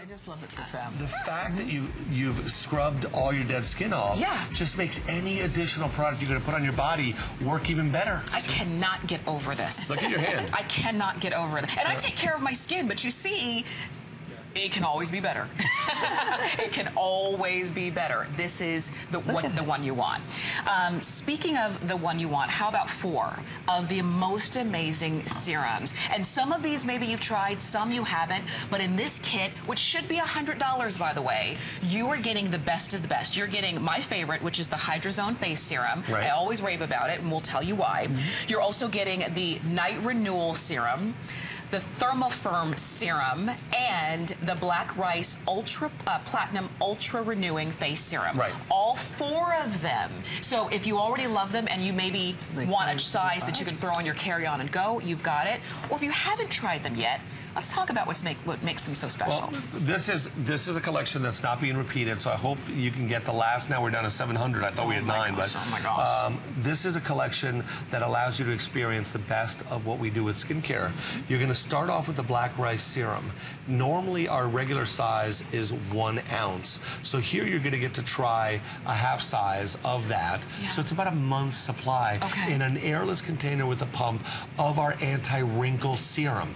I just love it for travel. The fact that you you've scrubbed all your dead skin off Yeah. just makes any additional product you're going to put on your body work even better. I cannot get over this. Look at your hand. I cannot get over it. And I take care of my skin, but you see, it can always be better. it can always be better. This is the one, the one you want. Um, speaking of the one you want, how about four of the most amazing serums? And some of these maybe you've tried, some you haven't. But in this kit, which should be $100 by the way, you are getting the best of the best. You're getting my favorite, which is the Hydrozone Face Serum. Right. I always rave about it, and we'll tell you why. You're also getting the Night Renewal Serum, the Thermofirm Serum, and the Black Rice Ultra uh, Platinum Ultra Renewing Face Serum. Right. All four of them. So if you already love them and you maybe They want a size that you can throw in your carry-on and go, you've got it. Or if you haven't tried them yet, let's talk about what's make, what makes them so special. Well, this is this is a collection that's not being repeated, so I hope you can get the last. Now we're down to 700. I thought we Oh had nine, gosh, but oh my gosh. Um, this is a collection that allows you to experience the best of what we do with skincare. You're going to start off with the black rice serum. Normally, our regular size is one ounce, so here you're going to get to try a half size of that. Yeah. So it's about a month's supply Okay. in an airless container with a pump of our anti-wrinkle serum.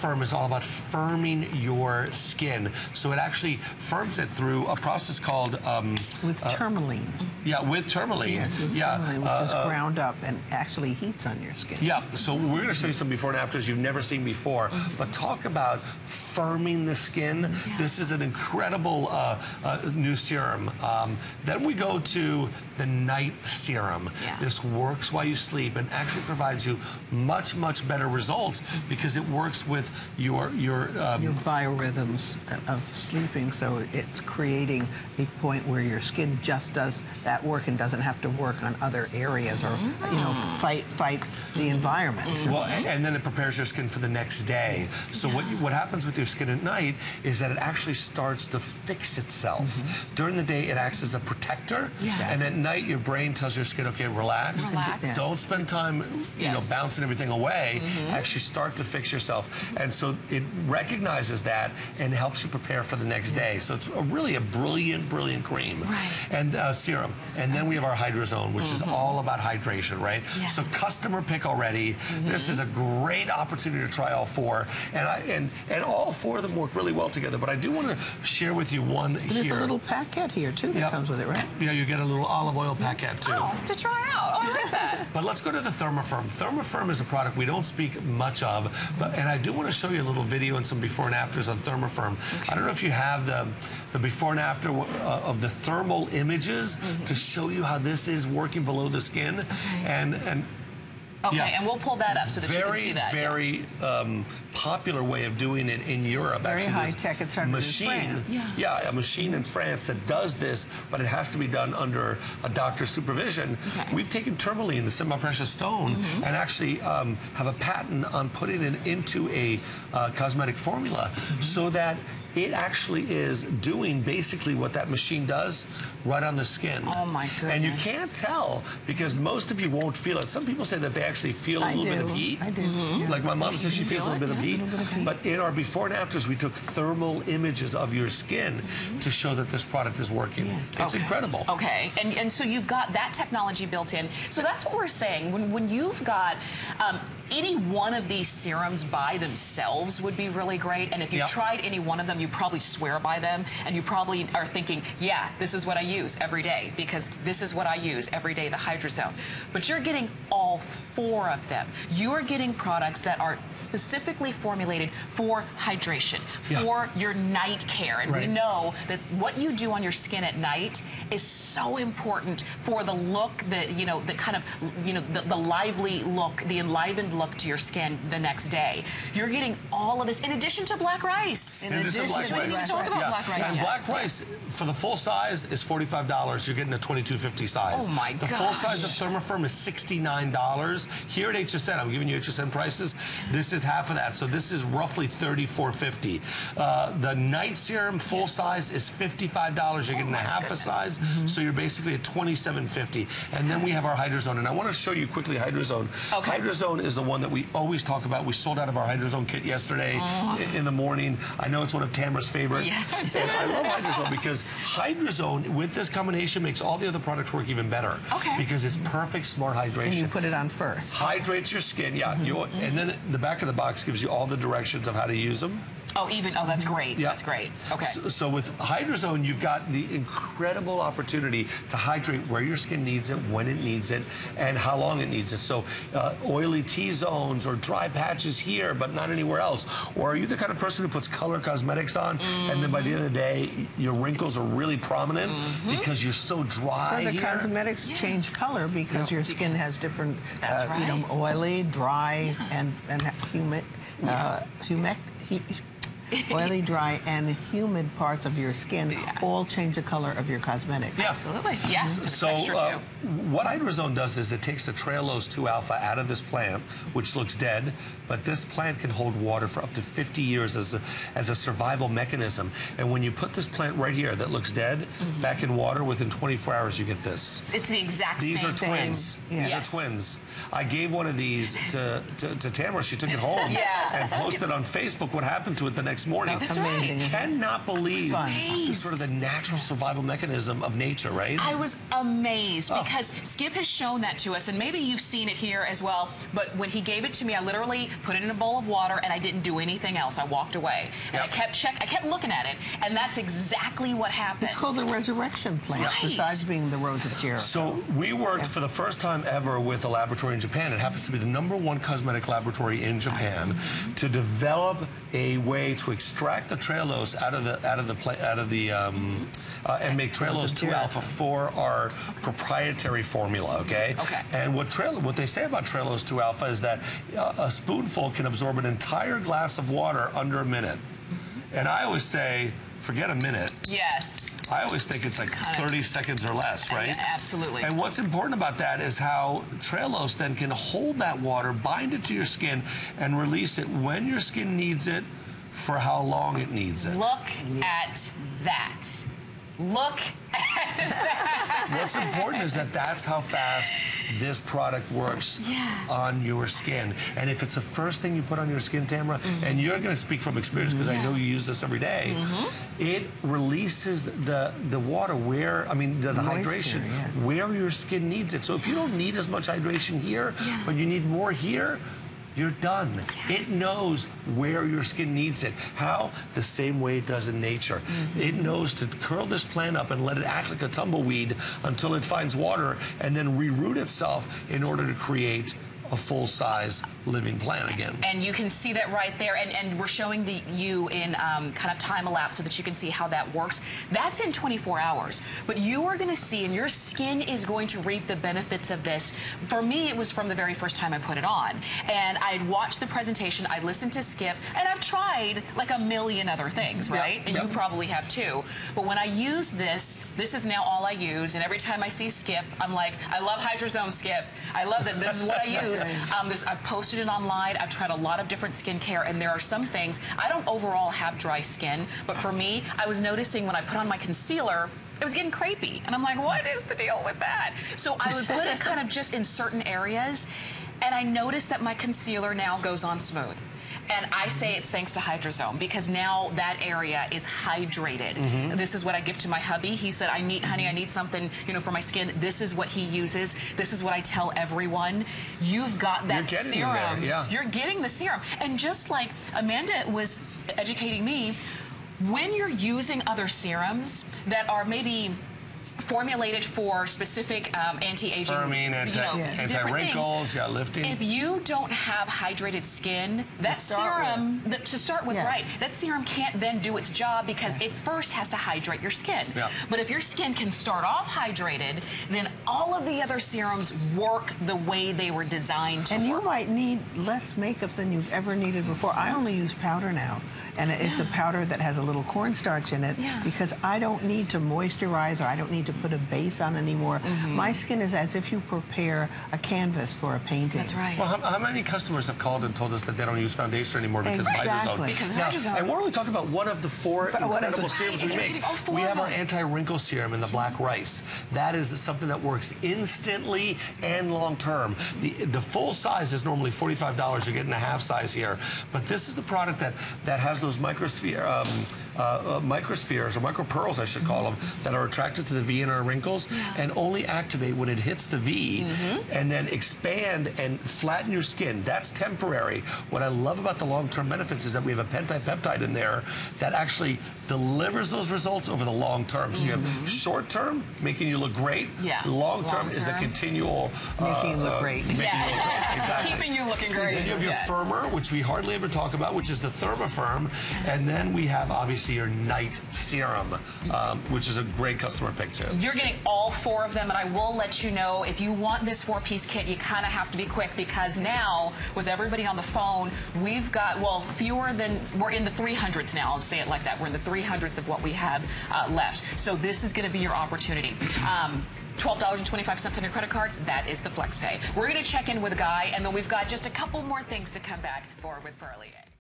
Thermofirm is all about firming your skin. So it actually firms it through a process called, um, With tourmaline. yeah, with tourmaline. Yes, with yeah, tourmaline, which uh, is uh, ground up and actually heats on your skin. yeah, so we're going to show you some before and afters you've never seen before. But talk about firming the skin. This is an incredible uh, uh, new serum. Um, then we go to the night serum. Yeah. This works while you sleep and actually provides you much, much better results because it works with your your. Um, Your biorhythms of sleeping, so it's creating a point where your skin just does that work and doesn't have to work on other areas or, you know, mm-hmm. fight fight the mm-hmm. environment. Mm-hmm. Well, and then it prepares your skin for the next day. So what what happens with your skin at night is that it actually starts to fix itself. During the day, it acts as a protector, Yeah. and at night, your brain tells your skin, okay, relax. Relax. Yes. Don't spend time, you know, bouncing everything away. Actually, start to fix yourself, and so it recognizes that and helps you prepare for the next day. So it's a, really a brilliant, brilliant cream Right. and uh, serum. And then we have our Hydrozone, which is all about hydration, right? Yeah. So customer pick already. This is a great opportunity to try all four, and I and and all four of them work really well together. But I do want to share with you one And there's a little packet here too that Yep. comes with it, right? Yeah, you get a little olive oil packet too. oh, to try out. Oh, I like that. But let's go to the Thermofirm. Thermofirm is a product we don't speak much of, but and I do want to show you a little video and some before and afters on Thermofirm. I don't know if you have the the before and after uh, of the thermal images to show you how this is working below the skin, and and Okay, Yeah. and we'll pull that up so that you can see that. yeah. very um, popular way of doing it in Europe. Very Actually, high-tech. It started in machine. France. Yeah. a machine in France that does this, but it has to be done under a doctor's supervision. Okay. We've taken tourmaline, the semi-precious stone, Mm-hmm. and actually um, have a patent on putting it into a uh, cosmetic formula, Mm-hmm. so that it actually is doing basically what that machine does right on the skin. Oh, my goodness. And you can't tell because most of you won't feel it. Some people say that they actually feel a little bit of heat. I do. Mm-hmm. yeah. Like my mom says she feels a little bit it? of Yeah, heat. a little bit of heat. But in our before and afters, we took thermal images of your skin to show that this product is working. It's Okay. incredible. Okay, and, and so you've got that technology built in. So that's what we're saying. When, when you've got um, any one of these serums by themselves would be really great. And if you've Yep. tried any one of them, you probably swear by them. And you probably are thinking, yeah, this is what I use every day because this is what I use every day, the Hydrozone. But you're getting all four of them. You're getting products that are specifically formulated for hydration, Yeah. for your night care. And we know that what you do on your skin at night is so important for the look, the you know, the kind of you know, the, the lively look, the enlivened look to your skin the next day. You're getting all of this in addition to black rice. In And this is addition black to We need rice. to talk about black rice. And yet. black rice for the full size is forty-five dollars. You're getting a twenty-two fifty size. Oh, my The full size of gosh. Thermofirm is sixty-nine dollars. Here at HSN, I'm giving you HSN prices. This is half of that, so this is roughly thirty-four fifty. Uh, the night serum full size is fifty-five dollars. You're getting Oh, a my half a goodness. size, so you're basically at twenty-seven fifty. And then we have our Hydrozone, and I want to show you quickly Hydrozone. Okay. Hydrozone is the one that we always talk about. We sold out of our Hydrozone kit yesterday i- in the morning. I know it's one of Tamara's favorite. Yes. And I love Hydrozone because Hydrozone with this combination makes all the other products work even better. Okay. Because it's perfect smart hydration. And you put it on first. hydrates your skin, yeah. You, Mm-hmm. and then the back of the box gives you all the directions of how to use them. Oh, even oh, that's great. Yeah. That's great. Okay. So, so with Hydrozone, you've got the incredible opportunity to hydrate where your skin needs it, when it needs it, and how long it needs it. So uh, oily T-zones or dry patches here, but not anywhere else. Or are you the kind of person who puts color cosmetics on, and then by the end of the day, your wrinkles are really prominent because you're so dry Or the here? cosmetics change color because your skin Because- has different, That's uh, you know, right. oily, dry, and and humid, uh, humec, hu- oily, dry, and humid parts of your skin all change the color of your cosmetics. Yeah. Absolutely. Yes. and the So uh, what hydrozone does is it takes the Trehalose 2 alpha out of this plant, which looks dead, but this plant can hold water for up to 50 years as a, as a survival mechanism. And when you put this plant right here that looks dead Mm-hmm. back in water, within 24 hours you get this. It's the exact same. These same are thing. twins. Yeah. These Yes. are twins. I gave one of these to, to, to Tamara. She took it home Yeah. and posted on Facebook what happened to it the next morning. That's right. amazing. Cannot believe the sort of the natural survival mechanism of nature, right? I was amazed Oh. because Skip has shown that to us, and maybe you've seen it here as well. But when he gave it to me, I literally put it in a bowl of water and I didn't do anything else. I walked away and I kept check. I kept looking at it, and that's exactly what happened. It's called the resurrection plant, Right. besides being the rose of Jericho. So we worked for the first time ever with a laboratory in Japan. It happens to be the number one cosmetic laboratory in Japan to develop a way to extract the trehalose out of the out of the out of the um, uh, and make trehalose two alpha for our proprietary formula. Okay. Okay. And what trail what they say about trehalose two alpha is that uh, a spoonful can absorb an entire glass of water under a minute. And I always say, forget a minute. yes. I always think it's like Kind of- 30 seconds or less, right? Yeah, absolutely. And what's important about that is how Trehalose then can hold that water, bind it to your skin, and release it when your skin needs it for how long it needs it. Look at that. Look at that. What's important is that that's how fast this product works Yeah. on your skin. And if it's the first thing you put on your skin, Tamara, and you're going to speak from experience because I Mm-hmm. Know you use this every day, it releases the the water where I mean the, the Moisture, hydration yes. where your skin needs it. So if you don't need as much hydration here, Yeah. but you need more here. You're done. It knows where your skin needs it. How? The same way it does in nature. Mm-hmm. It knows to curl this plant up and let it act like a tumbleweed until it finds water and then reroot itself in order to create a full-size living plant again. And you can see that right there. And, and we're showing the, you in um, kind of time elapse so that you can see how that works. That's in 24 hours. But you are going to see, and your skin is going to reap the benefits of this. For me, it was from the very first time I put it on. And I'd watched the presentation, I listened to Skip, and I've tried like a million other things, right? And yeah. you probably have too. But when I use this, this is now all I use. And every time I see Skip, I'm like, I love Hydrozone Skip. I love that. This is what I use. Um, I've posted it online. I've tried a lot of different skincare, and there are some things. I don't overall have dry skin, but for me, I was noticing when I put on my concealer, it was getting crepey. And I'm like, what is the deal with that? So I would put it kind of just in certain areas, and I noticed that my concealer now goes on smooth. And I say it's thanks to Hydrozone because now that area is hydrated. Mm-hmm. This is what I give to my hubby. He said, I need, honey, I need something, you know, for my skin. This is what he uses. This is what I tell everyone. You've got that You're serum. yeah. You're getting the serum. And just like Amanda was educating me, when you're using other serums that are maybe formulated for specific um, anti-aging, Firming, anti, you know, Yeah. anti-wrinkles, yeah, lifting. if you don't have hydrated skin, that start serum, that, to start with, Yes. right, that serum can't then do its job because it first has to hydrate your skin. Yeah. But if your skin can start off hydrated, then all of the other serums work the way they were designed to And you might need less makeup than you've ever needed before. I only use powder now, and it's a powder that has a little cornstarch in it Yeah. because I don't need to moisturize or I don't need need to put a base on anymore. Mm-hmm. My skin is as if you prepare a canvas for a painting. That's right. Well, how, how many customers have called and told us that they don't use foundation anymore because of Exactly. hydrozone? Because of Now, hydrozone. And we're only talking about one of the four But incredible it? serums we make. all four we have our anti-wrinkle serum in the black rice. That is something that works instantly and long term. The the full size is normally forty-five dollars. You're getting a half size here, but this is the product that that has those microsphere um, uh, uh, microspheres or micropearls, I should call them, that are attracted to the V in our wrinkles and only activate when it hits the V, Mm-hmm. and then expand and flatten your skin. That's temporary. What I love about the long-term benefits is that we have a pentapeptide in there that actually delivers those results over the long term. So you have short-term, making you look great. Mm-hmm. Yeah. Long-term is a continual Making you look uh, great. making Yeah. you look great. Exactly. Keeping you looking great. Then you have your Yeah. firmer, which we hardly ever talk about, which is the Thermofirm, and then we have obviously your night serum, um, which is a great customer pick too. You're getting all four of them, and I will let you know if you want this four piece kit, you kind of have to be quick because now, with everybody on the phone, we've got, well, fewer than, we're in the 300s now. I'll say it like that. We're in the 300s of what we have uh, left. So this is going to be your opportunity. Um, $12.25 on your credit card, that is the FlexPay. We're going to check in with a Guy, and then we've got just a couple more things to come back for with Perlier.